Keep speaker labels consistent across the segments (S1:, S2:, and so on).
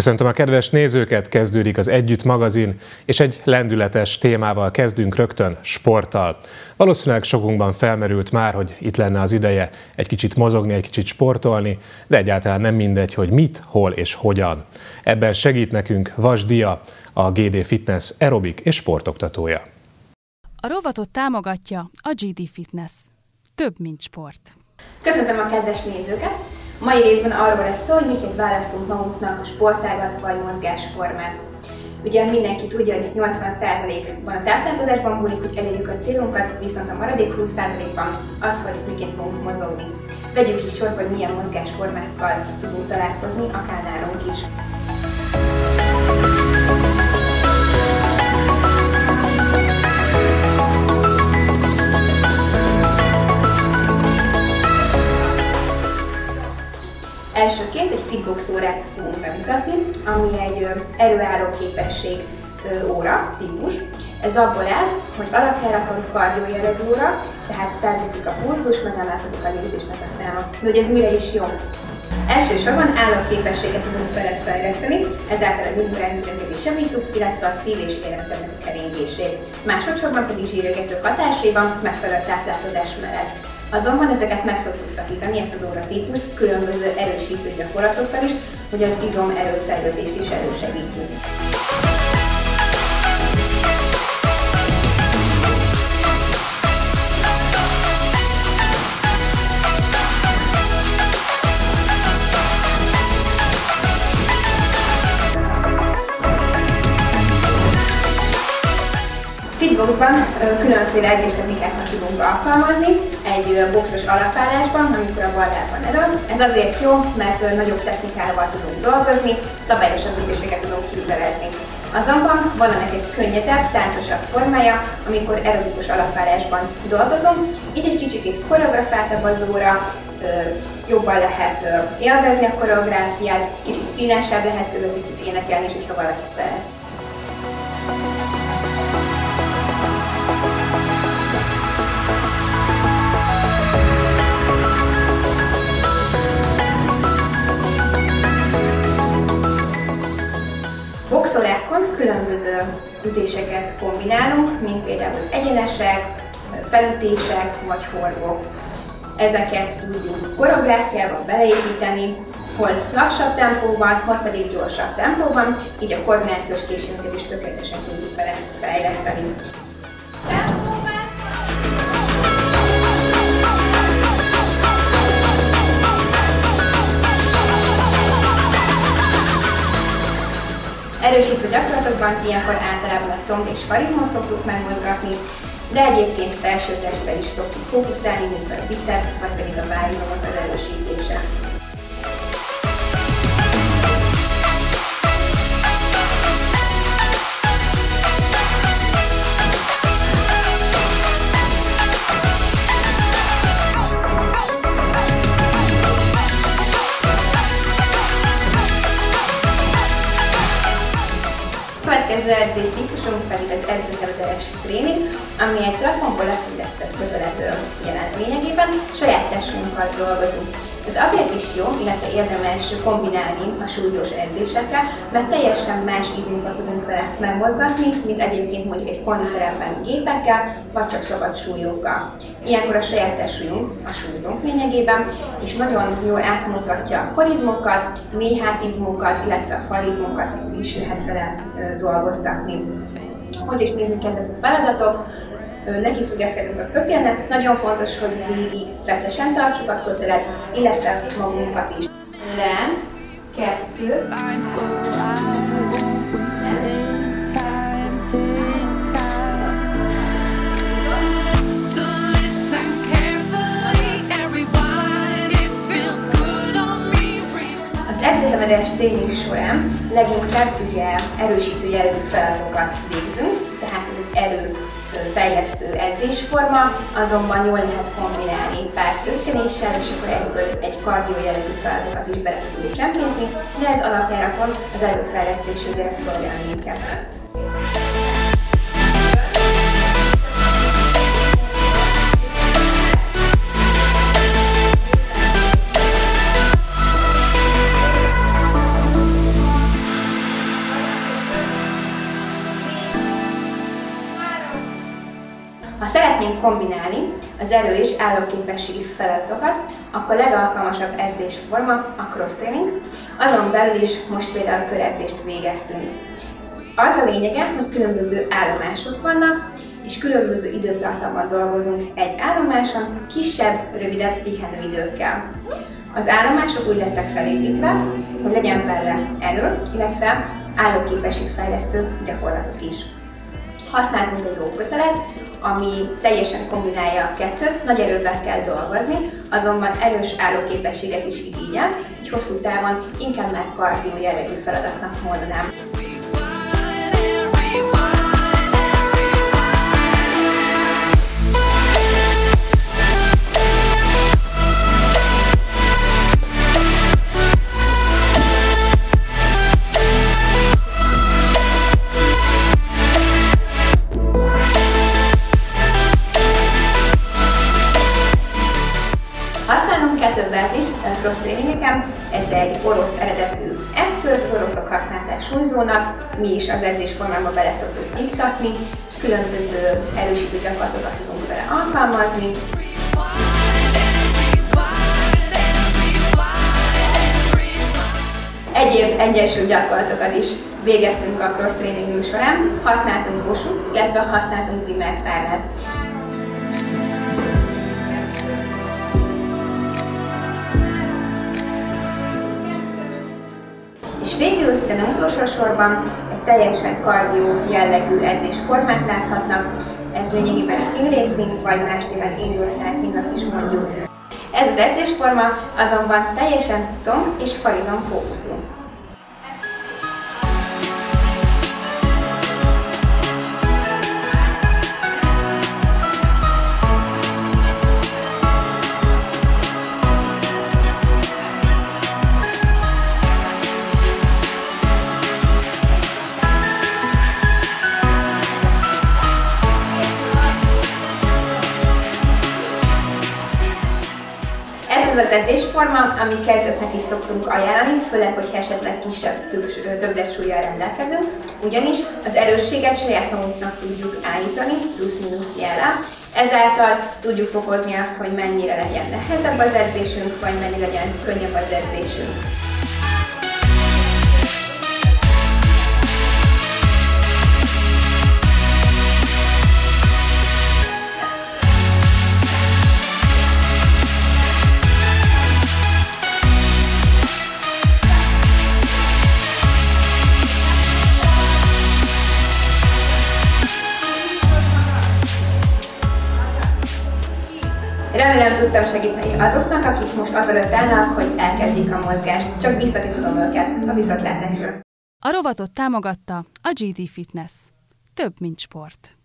S1: Köszöntöm a kedves nézőket, kezdődik az Együtt magazin, és egy lendületes témával kezdünk rögtön sporttal. Valószínűleg sokunkban felmerült már, hogy itt lenne az ideje egy kicsit mozogni, egy kicsit sportolni, de egyáltalán nem mindegy, hogy mit, hol és hogyan. Ebben segít nekünk Vasdia, a GD Fitness aerobik és sportoktatója.
S2: A rovatot támogatja a GD Fitness. Több, mint sport.
S3: Köszöntöm a kedves nézőket! Mai részben arról lesz szó, hogy miket választunk magunknak a sportágat vagy mozgásformát. Ugye mindenki tudja, hogy 80%-ban a táplálkozásban múlik, hogy elérjük a célunkat, viszont a maradék 20%-ban az, hogy miként fogunk mozogni. Vegyük is sorba, hogy milyen mozgásformákkal tudunk találkozni, akár nálunk is. Elsőként egy fitbox órát fogunk bemutatni, ami egy erőálló képesség óra típus. Ez abból áll, hogy alapjáraton kardiojellegű óra, tehát felviszik a pulzus, megemelkedik a légzésnek a száma. De hogy ez mire is jó? Elsősorban állóképességet tudunk vele fejleszteni, ezáltal az immunrendszerünket is javítjuk, illetve a szív- és érrendszernek a keringését. Másodszorban pedig zsíregető hatásaiban megfelelő táplálkozás mellett. Azonban ezeket meg szoktuk szakítani, ezt az óratípust, különböző erősítő gyakorlatokkal is, hogy az izom erőfejlődést is elősegítjük. Fitboxban különféle edzéstechnikákat tudunk alkalmazni, egy boxos alapállásban, amikor a ballában elő. Ez azért jó, mert nagyobb technikával tudunk dolgozni, szabályosabb ütéseket tudunk kivitelezni. Azonban van ennek egy könnyedebb, táncosabb formája, amikor aerobikus alapállásban dolgozom, így egy kicsit koreografáltabb az óra, jobban lehet élvezni a koreográfiát, kicsit színesebb lehet közben picit énekelni is, hogyha valaki szeret. Boxorákon különböző ütéseket kombinálunk, mint például egyenesek, felütések vagy horgok. Ezeket tudjuk koreográfiába beleépíteni, hol lassabb tempóban, hol pedig gyorsabb tempóban, így a koordinációs készségünket is tökéletesen tudjuk vele fejleszteni. Erősítő gyakorlatokban ilyenkor általában a comb és farizmot szoktuk megmozgatni, de egyébként felső testben is szoktuk fókuszálni, mint a biceps, vagy pedig a várizomok az erősítése. Edzés típusunk pedig az edzőhevederesi tréning, ami egy plafonból lefűresztett kötelet jelent lényegében, saját testunkkal dolgozunk. Ez azért is jó, illetve érdemes kombinálni a súlyzós edzésekkel, mert teljesen más izmokat tudunk vele megmozgatni, mint egyébként mondjuk egy konditeremben gépekkel, vagy csak szabad súlyokkal. Ilyenkor a saját testsúlyunk a súlyzónk lényegében, és nagyon jól átmozgatja a korizmokat, mélyhátizmokat, illetve a falizmokat is lehet vele dolgoztatni. Hogy is nézni kezdett a feladatok? Nekifüggeszkedünk a kötélnek, nagyon fontos, hogy végig feszesen tartsuk a kötelet, illetve magunkat is. Rend, kettő, Az edzőhemedés tréning során leginkább ugye erősítő jellegű feladatokat végzünk, tehát ez egy erő fejlesztő edzésforma, azonban jól lehet kombinálni pár szökkenéssel, és akkor egyből egy kardió jellegű feladatokat is bele tudjuk csempészni, de ez alapjáraton az erőfejlesztésére szolgál minket. Kombinálni az erő és állóképességi feladatokat, akkor legalkalmasabb edzésforma a cross training, azon belül is most például köredzést végeztünk. Az a lényege, hogy különböző állomások vannak, és különböző időtartamban dolgozunk egy állomáson, kisebb, rövidebb pihenőidőkkel. Az állomások úgy lettek felépítve, hogy legyen benne erő, illetve állóképességfejlesztő gyakorlatok is. Használtunk egy rókötelet, ami teljesen kombinálja a kettőt, nagy erővel kell dolgozni, azonban erős állóképességet is igényel, így hosszú távon inkább már kardió jellegű feladatnak mondanám. Többet is cross trainingeken. Ez egy orosz eredetű eszköz, az oroszok használták súlyzónak, mi is az edzésformába bele szoktuk iktatni, különböző erősítő gyakorlatokat tudunk vele alkalmazni. Egyéb egyensúly gyakorlatokat is végeztünk a cross training során, használtunk bosut, illetve használtunk dimert párnát. Végül, de nem utolsó sorban, egy teljesen kardió jellegű edzésformát láthatnak, ez lényegében spin racing, vagy más néven indoor cyclingnak is mondjuk. Ez az edzésforma azonban teljesen comb és farizom fókuszú. Az edzésforma, ami kezdőknek is szoktunk ajánlani, főleg, hogyha esetleg kisebb többlet rendelkezünk, ugyanis az erősséget saját magunknak tudjuk állítani, plusz-minusz jellel. Ezáltal tudjuk fokozni azt, hogy mennyire legyen nehezebb az edzésünk, vagy mennyire legyen könnyebb az edzésünk. Most azelőtt állnak, hogy elkezdik a mozgást. Csak biztatni tudom őket a viszontlátásra.
S2: A rovatot támogatta a GD Fitness. Több, mint sport.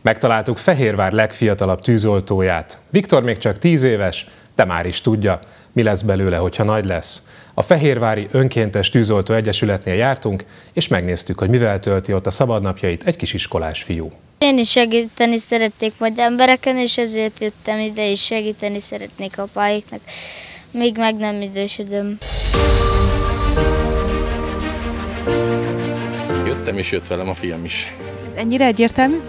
S1: Megtaláltuk Fehérvár legfiatalabb tűzoltóját. Viktor még csak 10 éves, de már is tudja, mi lesz belőle, hogyha nagy lesz. A Fehérvári Önkéntes Tűzoltó Egyesületnél jártunk, és megnéztük, hogy mivel tölti ott a szabadnapjait egy kis iskolás fiú.
S4: Én is segíteni szeretnék majd embereken, és ezért jöttem ide, és segíteni szeretnék apáiknak, még meg nem idősödöm.
S5: Jöttem, és jött velem a fiam is.
S2: Ez ennyire egyértelmű?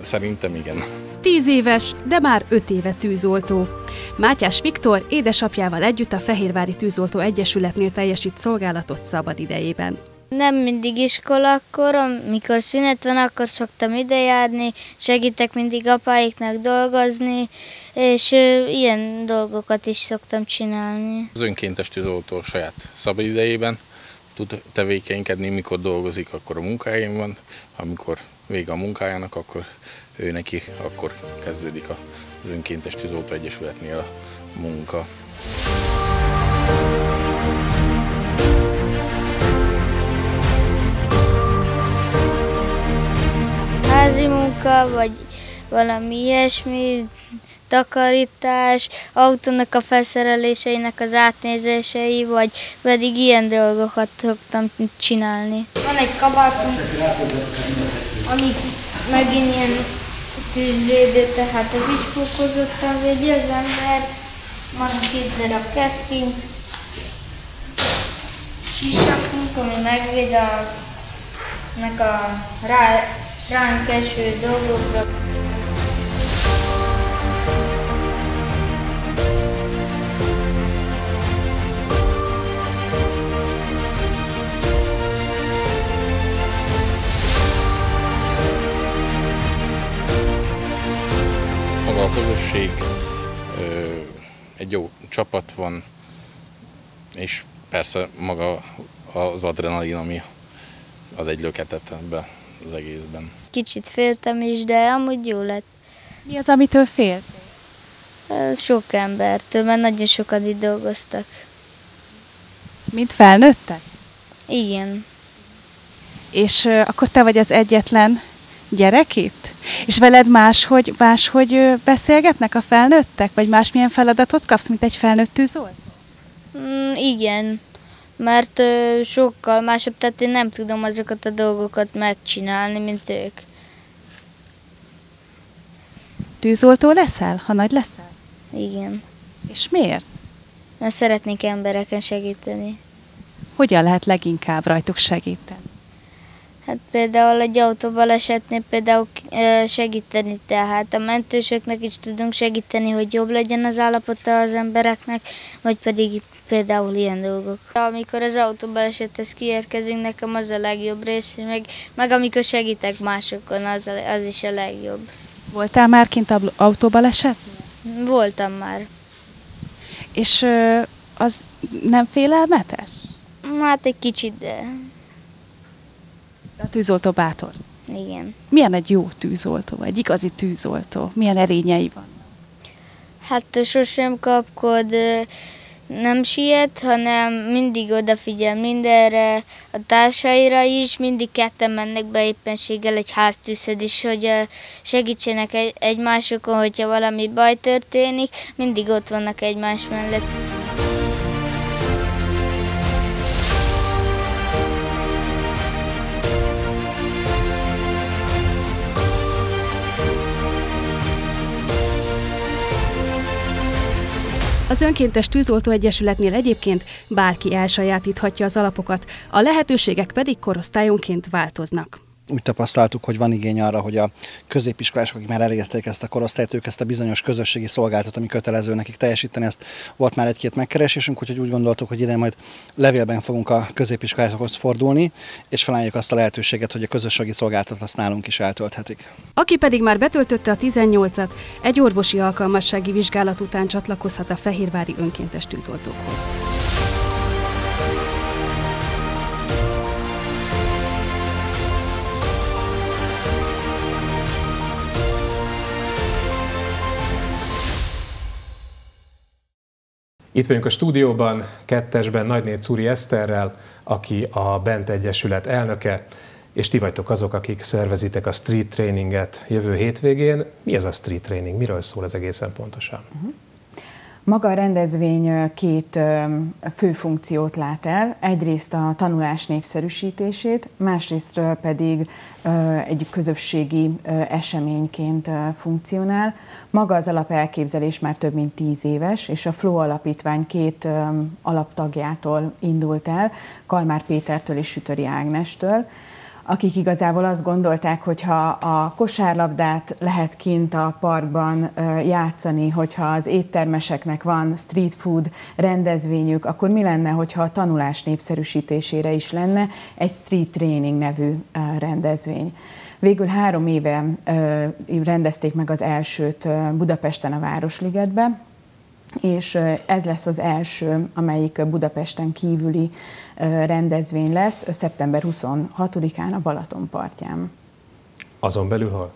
S5: Szerintem igen.
S2: Tíz éves, de már öt éve tűzoltó. Mátyás Viktor édesapjával együtt a Fehérvári Tűzoltó Egyesületnél teljesít szolgálatot szabad idejében.
S4: Nem mindig iskolakor, amikor szünet van, akkor szoktam ide járni, segítek mindig apáiknak dolgozni, és ilyen dolgokat is szoktam csinálni.
S5: Az önkéntes tűzoltó saját szabadidejében tud tevékenykedni, mikor dolgozik, akkor a munkáján van, amikor vége a munkájának, akkor ő neki, akkor kezdődik az önkéntes tűzoltó egyesületnél a munka.
S4: Házi munka, vagy valami ilyesmi, takarítás, autónak a felszereléseinek az átnézései, vagy pedig ilyen dolgokat szoktam csinálni. Van egy kabátom, ami megint ilyen tűzvédő, tehát az is fokozottan védi az ember. Van két darab kesztyünk, sisakunk, ami megvéd a, nek a rá, ránk eső dolgokra.
S5: Maga a közösség, egy jó csapat van, és persze maga az adrenalin, ami az egy löketet ebbe az egészben.
S4: Kicsit féltem is, de amúgy jó lett.
S2: Mi az, amitől félt?
S4: Sok embertől, mert nagyon sokat itt dolgoztak.
S2: Mint felnőttek?
S4: Igen.
S2: És uh, akkor te vagy az egyetlen gyerek itt? És veled máshogy, máshogy beszélgetnek a felnőttek? Vagy másmilyen feladatot kapsz, mint egy felnőtt tűzolt?
S4: Mm, igen, mert ö, sokkal másabb, tehát én nem tudom azokat a dolgokat megcsinálni, mint ők.
S2: Tűzoltó leszel, ha nagy leszel?
S4: Igen.
S2: És miért?
S4: Mert szeretnék embereken segíteni.
S2: Hogyan lehet leginkább rajtuk segíteni?
S4: Hát például egy autóbalesetnél például segíteni, tehát a mentősöknek is tudunk segíteni, hogy jobb legyen az állapota az embereknek, vagy pedig például ilyen dolgok. Amikor az autóbalesethez kiérkezünk, nekem az a legjobb rész, meg, meg amikor segítek másokon, az, a, az is a legjobb.
S2: Voltál már kint autóbaleset?
S4: Voltam már.
S2: És az nem félelmetes?
S4: Hát egy kicsit, de
S2: a tűzoltó bátor?
S4: Igen.
S2: Milyen egy jó tűzoltó, egy igazi tűzoltó? Milyen erényei van?
S4: Hát sosem kapkod, nem siet, hanem mindig odafigyel mindenre, a társaira is, mindig ketten mennek be éppenséggel egy háztűzhöz is, hogy segítsenek egymásokon, hogyha valami baj történik, mindig ott vannak egymás mellett.
S2: Az önkéntes tűzoltó egyesületnél egyébként bárki elsajátíthatja az alapokat, a lehetőségek pedig korosztályonként változnak
S6: úgy tapasztaltuk, hogy van igény arra, hogy a középiskolások, akik már elérték ezt a korosztályt, ők ezt a bizonyos közösségi szolgáltat, ami kötelező nekik teljesíteni, ezt volt már egy-két megkeresésünk, úgyhogy úgy gondoltuk, hogy ide majd levélben fogunk a középiskolásokhoz fordulni, és felajánljuk azt a lehetőséget, hogy a közösségi szolgáltat azt nálunk is eltölthetik.
S2: Aki pedig már betöltötte a 18-at, egy orvosi alkalmassági vizsgálat után csatlakozhat a Fehérvári önkéntes tűzoltókhoz.
S1: Itt vagyunk a stúdióban, kettesben Nagyné Cúri Eszterrel, aki a Bent Egyesület elnöke, és ti vagytok azok, akik szervezitek a street traininget jövő hétvégén. Mi ez a street training? Miről szól ez egészen pontosan? Uh-huh.
S7: Maga a rendezvény két fő funkciót lát el. Egyrészt a tanulás népszerűsítését, másrésztről pedig egy közösségi eseményként funkcionál. Maga az alapelképzelés már több mint tíz éves, és a Flow Alapítvány két alaptagjától indult el, Kalmár Pétertől és Sütöri Ágnestől akik igazából azt gondolták, hogy ha a kosárlabdát lehet kint a parkban játszani, hogyha az éttermeseknek van street food rendezvényük, akkor mi lenne, hogyha a tanulás népszerűsítésére is lenne egy street training nevű rendezvény. Végül három éve rendezték meg az elsőt Budapesten a Városligetbe, és ez lesz az első, amelyik Budapesten kívüli rendezvény lesz, szeptember 26-án a Balaton partján.
S1: Azon belül hol?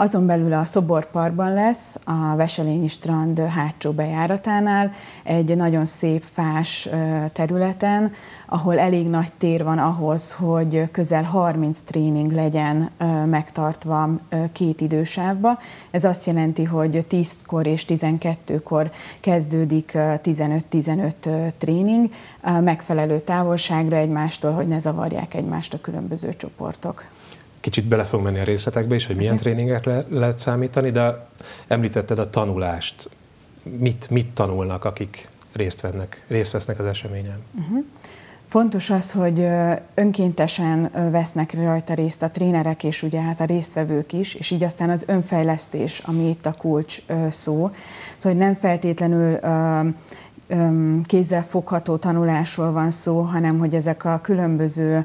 S7: Azon belül a Szoborparkban lesz, a Veselényi strand hátsó bejáratánál, egy nagyon szép fás területen, ahol elég nagy tér van ahhoz, hogy közel 30 tréning legyen megtartva két idősávba. Ez azt jelenti, hogy 10-kor és 12-kor kezdődik 15-15 tréning, megfelelő távolságra egymástól, hogy ne zavarják egymást a különböző csoportok.
S1: Kicsit bele fog menni a részletekbe is, hogy milyen okay. tréningekre le, lehet számítani, de említetted a tanulást. Mit, mit tanulnak, akik részt, vennek, részt vesznek az eseményen? Uh-huh.
S7: Fontos az, hogy önkéntesen vesznek rajta részt a trénerek és ugye hát a résztvevők is, és így aztán az önfejlesztés, ami itt a kulcs szó. Szóval hogy nem feltétlenül kézzel fogható tanulásról van szó, hanem hogy ezek a különböző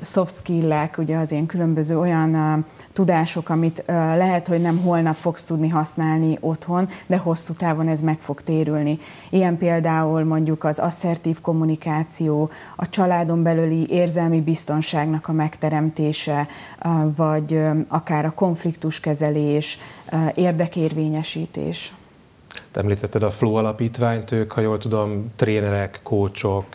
S7: soft skill-ek, ugye az ilyen különböző olyan tudások, amit lehet, hogy nem holnap fogsz tudni használni otthon, de hosszú távon ez meg fog térülni. Ilyen például mondjuk az asszertív kommunikáció, a családon belüli érzelmi biztonságnak a megteremtése, vagy akár a konfliktuskezelés, érdekérvényesítés.
S1: Te említetted a Flow alapítványt, ők, ha jól tudom, trénerek, kócsok,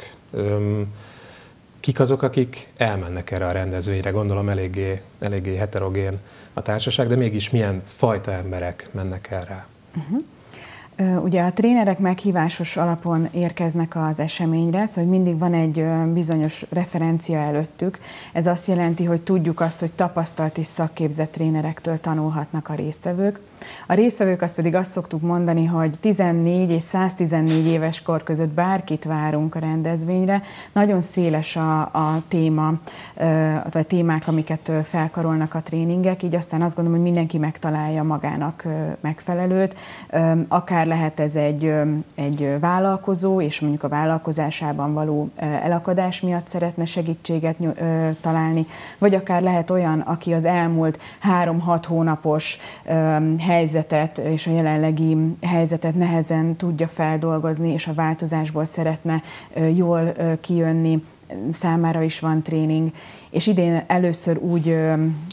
S1: kik azok, akik elmennek erre a rendezvényre? Gondolom eléggé, eléggé heterogén a társaság, de mégis milyen fajta emberek mennek erre? Uh-huh.
S7: Ugye a trénerek meghívásos alapon érkeznek az eseményre, szóval mindig van egy bizonyos referencia előttük. Ez azt jelenti, hogy tudjuk azt, hogy tapasztalt és szakképzett trénerektől tanulhatnak a résztvevők. A résztvevők azt pedig azt szoktuk mondani, hogy 14 és 114 éves kor között bárkit várunk a rendezvényre. Nagyon széles a, a téma, vagy témák, amiket felkarolnak a tréningek, így aztán azt gondolom, hogy mindenki megtalálja magának megfelelőt, akár lehet ez egy, egy vállalkozó, és mondjuk a vállalkozásában való elakadás miatt szeretne segítséget találni, vagy akár lehet olyan, aki az elmúlt három-hat hónapos helyzetet és a jelenlegi helyzetet nehezen tudja feldolgozni, és a változásból szeretne jól kijönni, számára is van tréning, és idén először úgy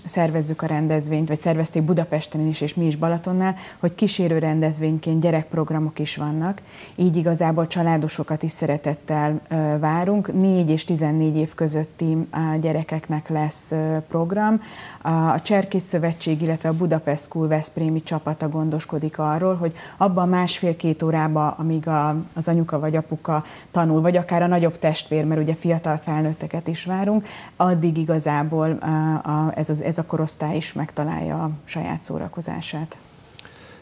S7: szervezzük a rendezvényt, vagy szervezték Budapesten is, és mi is Balatonnál, hogy kísérő rendezvényként gyerekprogramok is vannak, így igazából családosokat is szeretettel várunk. 4 és 14 év közötti gyerekeknek lesz program. A Cserkész Szövetség, illetve a Budapest School Veszprémi csapata gondoskodik arról, hogy abban másfél-két órába, amíg az anyuka vagy apuka tanul, vagy akár a nagyobb testvér, mert ugye fiatal felnőtteket is várunk, addig igazából a, a, ez, az, ez a korosztály is megtalálja a saját szórakozását.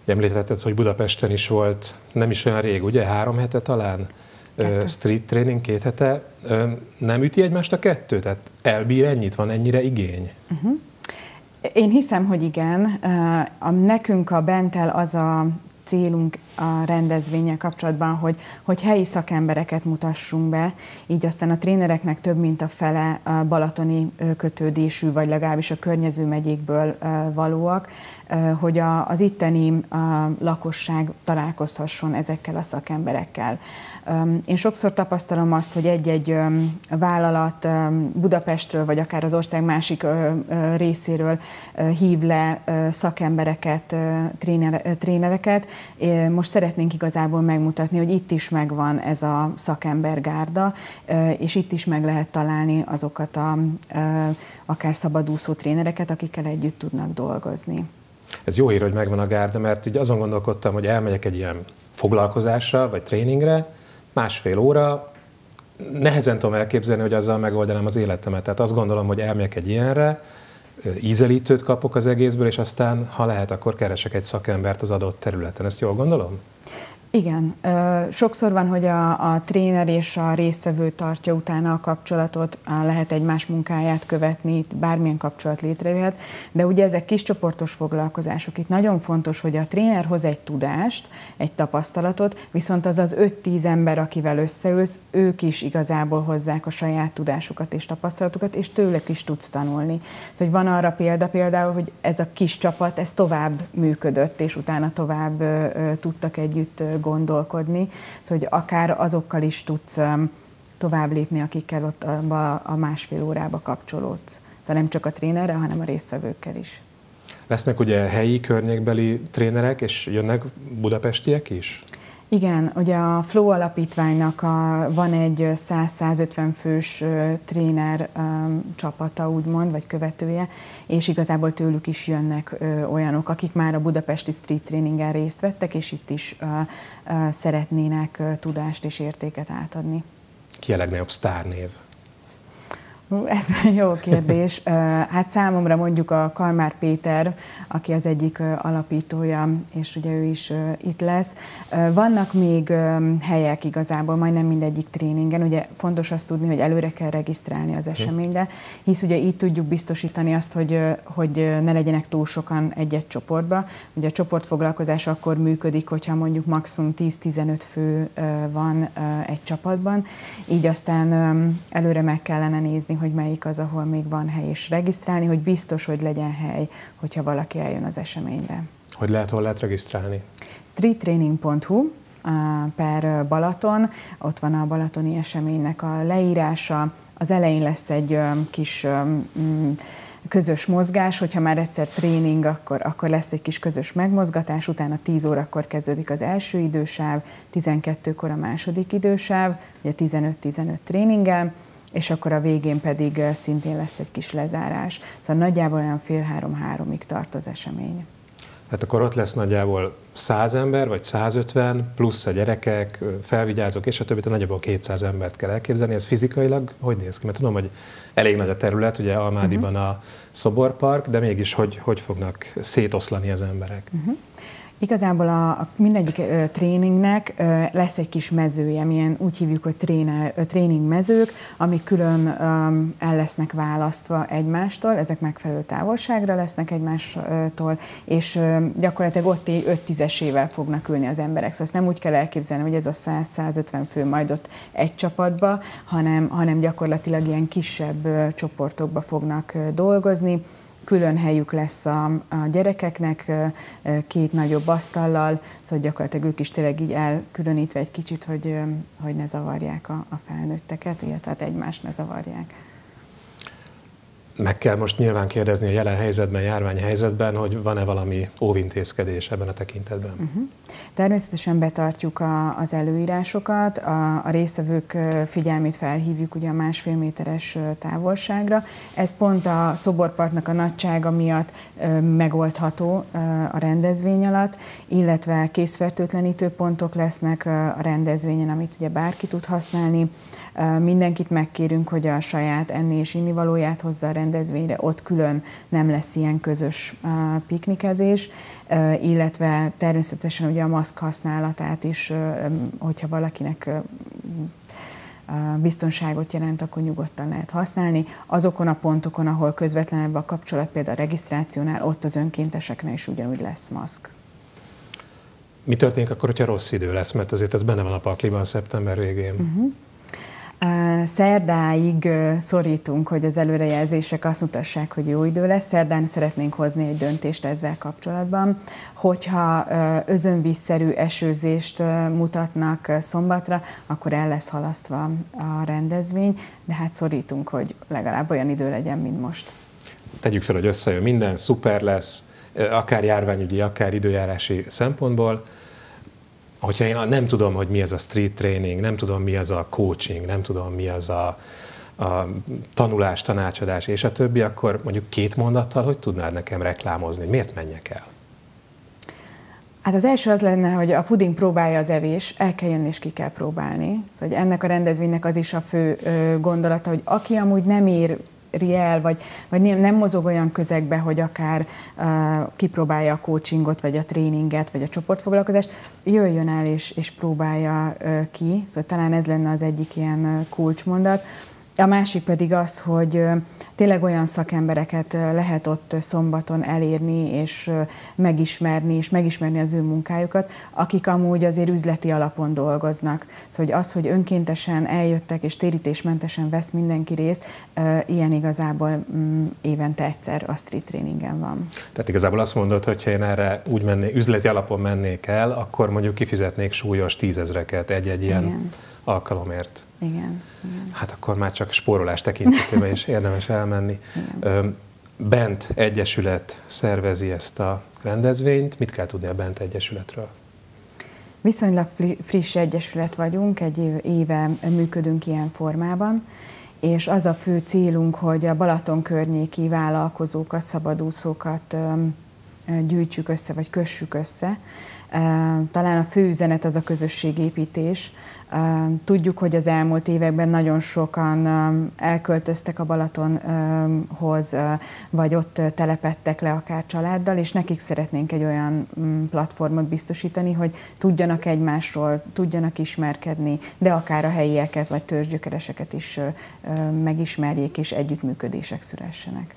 S1: Említetted, hogy Budapesten is volt nem is olyan rég, ugye? Három hete talán? Kettő. Street training két hete. Nem üti egymást a kettő? Tehát elbír ennyit? Van ennyire igény? Uh-huh.
S7: Én hiszem, hogy igen. A, nekünk a Bentel az a célunk a rendezvényel kapcsolatban, hogy, hogy helyi szakembereket mutassunk be, így aztán a trénereknek több mint a fele a balatoni kötődésű, vagy legalábbis a környező megyékből valóak, hogy a, az itteni a lakosság találkozhasson ezekkel a szakemberekkel. Én sokszor tapasztalom azt, hogy egy-egy vállalat Budapestről, vagy akár az ország másik részéről hív le szakembereket, trénereket. Most szeretnénk igazából megmutatni, hogy itt is megvan ez a szakembergárda, és itt is meg lehet találni azokat a akár szabadúszó trénereket, akikkel együtt tudnak dolgozni.
S1: Ez jó hír, hogy megvan a gárda, mert így azon gondolkodtam, hogy elmegyek egy ilyen foglalkozásra, vagy tréningre, másfél óra, nehezen tudom elképzelni, hogy azzal megoldanám az életemet. Tehát azt gondolom, hogy elmegyek egy ilyenre, ízelítőt kapok az egészből, és aztán, ha lehet, akkor keresek egy szakembert az adott területen. Ezt jól gondolom?
S7: Igen, sokszor van, hogy a, a tréner és a résztvevő tartja utána a kapcsolatot, lehet egymás munkáját követni, bármilyen kapcsolat létrejöhet, de ugye ezek kis csoportos foglalkozások. Itt nagyon fontos, hogy a tréner hoz egy tudást, egy tapasztalatot, viszont az az 5-10 ember, akivel összeülsz, ők is igazából hozzák a saját tudásukat és tapasztalatukat, és tőlük is tudsz tanulni. Szóval hogy van arra példa például, hogy ez a kis csapat, ez tovább működött, és utána tovább tudtak együtt gondolkodni, szóval hogy akár azokkal is tudsz tovább lépni, akikkel ott a másfél órába kapcsolódsz. Szóval nem csak a trénerre, hanem a résztvevőkkel is.
S1: Lesznek ugye helyi környékbeli trénerek, és jönnek budapestiek is?
S7: Igen, ugye a Flow alapítványnak a, van egy 100-150 fős tréner csapata, úgymond, vagy követője, és igazából tőlük is jönnek olyanok, akik már a budapesti street trainingen részt vettek, és itt is szeretnének tudást és értéket átadni.
S1: Ki a legnagyobb sztárnév?
S7: Hú, ez jó kérdés. Hát számomra mondjuk a Kalmár Péter, aki az egyik alapítója, és ugye ő is itt lesz. Vannak még helyek igazából, majdnem mindegyik tréningen. Ugye fontos azt tudni, hogy előre kell regisztrálni az eseményre, hisz ugye így tudjuk biztosítani azt, hogy, hogy ne legyenek túl sokan egy-egy csoportba. Ugye a csoportfoglalkozás akkor működik, hogyha mondjuk maximum 10-15 fő van egy csapatban, így aztán előre meg kellene nézni, hogy melyik az, ahol még van hely, és regisztrálni, hogy biztos, hogy legyen hely, hogyha valaki eljön az eseményre.
S1: Hogy lehet, hol lehet regisztrálni?
S7: streettraining.hu per Balaton, ott van a balatoni eseménynek a leírása, az elején lesz egy kis közös mozgás, hogyha már egyszer tréning, akkor, akkor lesz egy kis közös megmozgatás, utána 10 órakor kezdődik az első idősáv, 12-kor a második idősáv, ugye 15-15 tréninggel, és akkor a végén pedig szintén lesz egy kis lezárás. Szóval nagyjából olyan fél három-háromig tart az esemény.
S1: Hát akkor ott lesz nagyjából 100 ember, vagy 150, plusz a gyerekek, felvigyázók, és a többit, nagyjából 200 embert kell elképzelni. Ez fizikailag hogy néz ki? Mert tudom, hogy elég nagy a terület, ugye Almádiban uh-huh. a szoborpark, de mégis hogy, hogy fognak szétoszlani az emberek? Uh-huh.
S7: Igazából a, a mindegyik ö, tréningnek ö, lesz egy kis mezője, milyen úgy hívjuk, hogy tréne, mezők, amik külön ö, el lesznek választva egymástól, ezek megfelelő távolságra lesznek egymástól, és ö, gyakorlatilag ott 5-10-esével fognak ülni az emberek. Szóval ezt nem úgy kell elképzelni, hogy ez a 100-150 fő majd ott egy csapatba, hanem, hanem gyakorlatilag ilyen kisebb ö, csoportokba fognak ö, dolgozni külön helyük lesz a, a gyerekeknek, két nagyobb asztallal, szóval gyakorlatilag ők is tényleg így elkülönítve egy kicsit, hogy, hogy ne zavarják a, a felnőtteket, illetve hát egymást ne zavarják.
S1: Meg kell most nyilván kérdezni a jelen helyzetben, járványhelyzetben, hogy van-e valami óvintézkedés ebben a tekintetben? Uh-huh.
S7: Természetesen betartjuk a, az előírásokat, a, a résztvevők figyelmét felhívjuk ugye a másfél méteres távolságra. Ez pont a szoborpartnak a nagysága miatt megoldható a rendezvény alatt, illetve készfertőtlenítő pontok lesznek a rendezvényen, amit ugye bárki tud használni. Mindenkit megkérünk, hogy a saját enni és innivalóját hozza a rendezvényre, ott külön nem lesz ilyen közös piknikezés, illetve természetesen ugye a maszk használatát is, hogyha valakinek biztonságot jelent, akkor nyugodtan lehet használni. Azokon a pontokon, ahol közvetlenebb a kapcsolat, például a regisztrációnál, ott az önkénteseknek is ugyanúgy lesz maszk.
S1: Mi történik akkor, hogyha rossz idő lesz? Mert azért ez benne van a pakliban szeptember végén. Uh-huh.
S7: Szerdáig szorítunk, hogy az előrejelzések azt mutassák, hogy jó idő lesz. Szerdán szeretnénk hozni egy döntést ezzel kapcsolatban. Hogyha özönvízszerű esőzést mutatnak szombatra, akkor el lesz halasztva a rendezvény, de hát szorítunk, hogy legalább olyan idő legyen, mint most.
S1: Tegyük fel, hogy összejön minden, szuper lesz, akár járványügyi, akár időjárási szempontból hogyha én nem tudom, hogy mi ez a street training, nem tudom, mi az a coaching, nem tudom, mi az a, a tanulás, tanácsadás és a többi, akkor mondjuk két mondattal hogy tudnád nekem reklámozni? Miért menjek el?
S7: Hát az első az lenne, hogy a puding próbálja az evés, el kell jönni és ki kell próbálni. Szóval, hogy ennek a rendezvénynek az is a fő gondolata, hogy aki amúgy nem ér el, vagy, vagy nem mozog olyan közegbe, hogy akár uh, kipróbálja a coachingot, vagy a tréninget, vagy a csoportfoglalkozást, jöjjön el és, és próbálja uh, ki. Szóval talán ez lenne az egyik ilyen kulcsmondat. A másik pedig az, hogy tényleg olyan szakembereket lehet ott szombaton elérni, és megismerni, és megismerni az ő munkájukat, akik amúgy azért üzleti alapon dolgoznak. Szóval hogy az, hogy önkéntesen eljöttek, és térítésmentesen vesz mindenki részt, ilyen igazából mm, évente egyszer a street tréningen van.
S1: Tehát igazából azt mondod, hogy ha én erre úgy mennék, üzleti alapon mennék el, akkor mondjuk kifizetnék súlyos tízezreket egy-egy ilyen Igen. Alkalomért.
S7: Igen, igen.
S1: Hát akkor már csak spórolás tekintetében is érdemes elmenni. Igen. Bent Egyesület szervezi ezt a rendezvényt. Mit kell tudni a Bent Egyesületről?
S7: Viszonylag friss egyesület vagyunk, egy éve működünk ilyen formában, és az a fő célunk, hogy a Balaton környéki vállalkozókat, szabadúszókat gyűjtsük össze, vagy kössük össze. Talán a fő üzenet az a közösségépítés. Tudjuk, hogy az elmúlt években nagyon sokan elköltöztek a Balatonhoz, vagy ott telepettek le akár családdal, és nekik szeretnénk egy olyan mm, platformot biztosítani, hogy tudjanak egymásról, tudjanak ismerkedni, de akár a helyieket vagy törzsgyökereseket is megismerjék, és együttműködések szülessenek.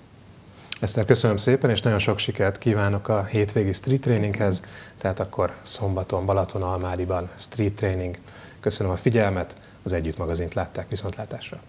S1: Eszter, köszönöm szépen, és nagyon sok sikert kívánok a hétvégi street traininghez. Tehát akkor szombaton Balaton Almádiban street training. Köszönöm a figyelmet, az Együtt magazint látták viszontlátásra.